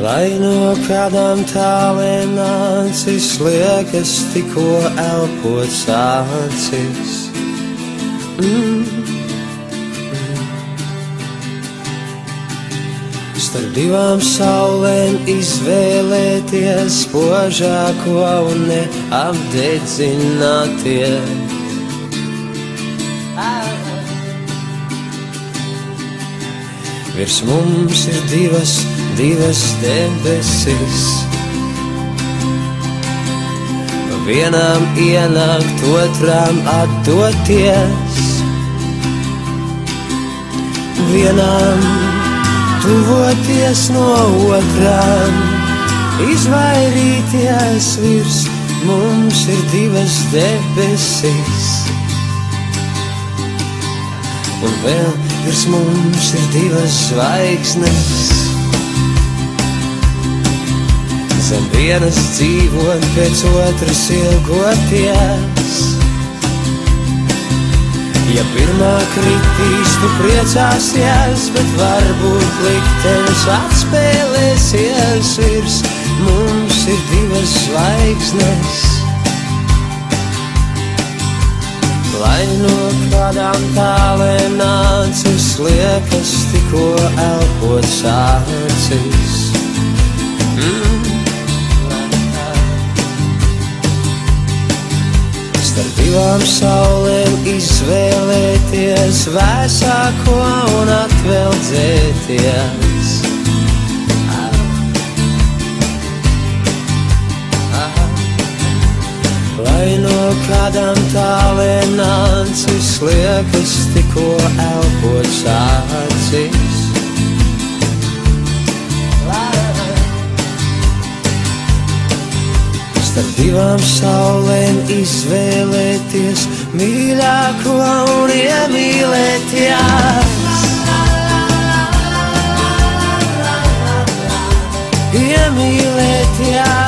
Lai no kādām tālēm nācis, liekas, tikko elpot sācis. Mm. Starp divām saulēm izvēlēties spožāko un neapdedzināties. Virs mums ir divas, divas debesis. No vienām ienākt, otrām atdoties. Vienām tuvoties no otrām, izvairīties virs mums ir divas debesis. Un vēl virs mums ir divas zvaigznes. Zem vienas dzīvot, pēc otras ilgoties. Ja pirmā kritīs, tu priecāsies, bet varbūt liktenis atspēlēsies virs mums ir divas zvaigznes. Lai no kādām tālēm nācis, liekas, tikko elpot sācis. Starp divām saulēm izvēlēties vēsāko un atveldzēties. Lai no kādām tālēm nācis, liekas, tikko elpot sācis. Starp divām saulēm izvēlēties mīļāko un iemīlēties. Iemīlēties.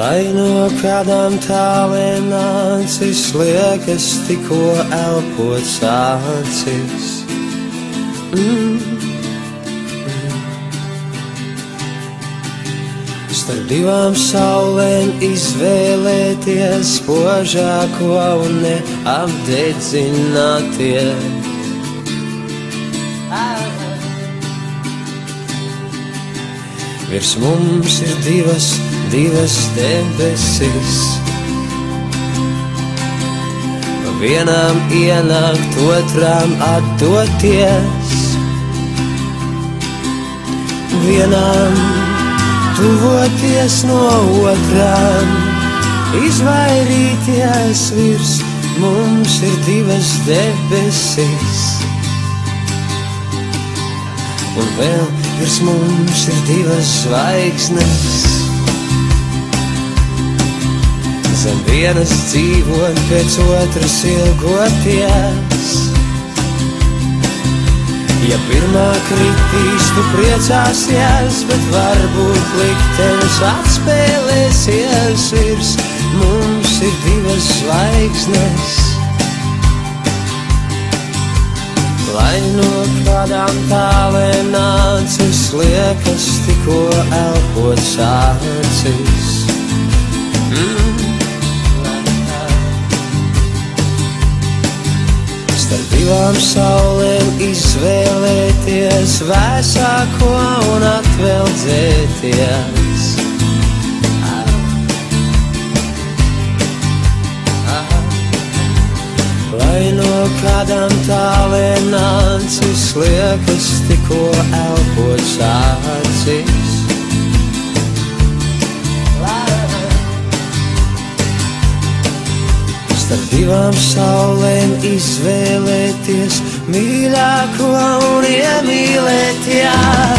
Lai no kādām tālēm nācis, liekas, tikko elpot sācis. Mm. Starp divām saulēm izvēlēties spožāko un neapdedzināties. Virs mums ir divas, divas debesis. No vienām ienākt, otrām atdoties. Vienām tuvoties no otrām, izvairīties virs mums ir divas debesis. Un vēl virs mums ir divas zvaigznes. Zem vienas dzīvot, pēc otras ilgoties. Ja pirmā kritīs, tu priecāsies, bet varbūt liktenis atspēlēsies virs mums ir divas zvaigznes. Lai no kādām tālēm nāk liekas tikko elpot sācis. Mm. Divām saulēm izvēlēties vēsāko un atveldzēties. Lai no kādām tālēm nācis liekas tikko elpot sācis. Starp divām saulēm izvēlēties mīļāko un iemīlēties.